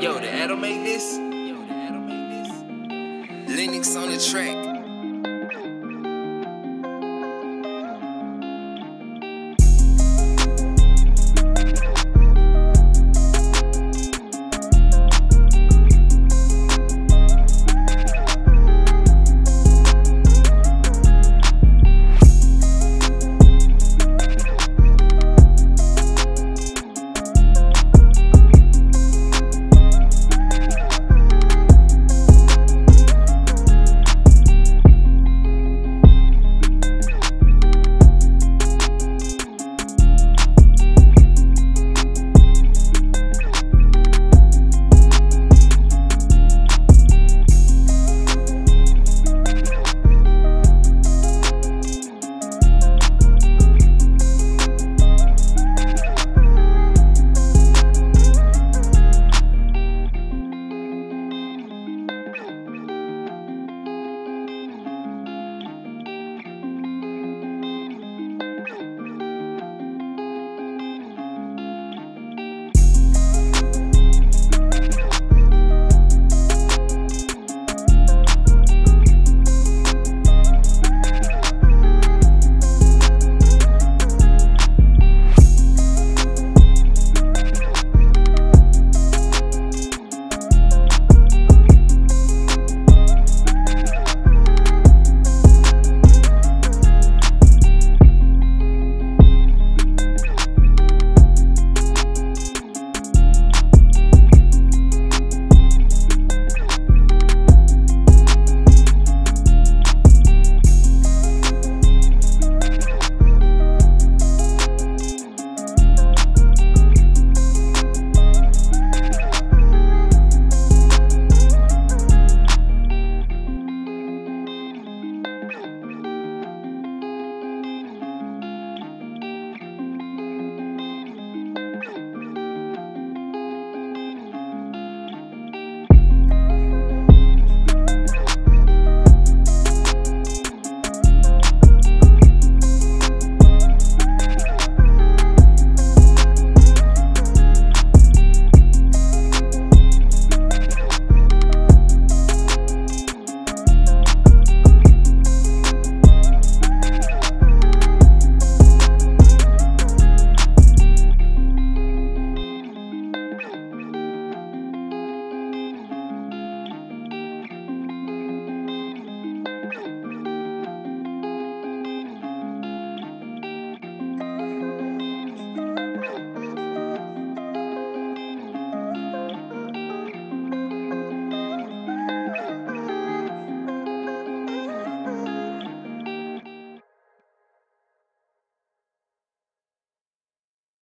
Yo, did Adam make this? Yo, did Adam make this? Linux on the track.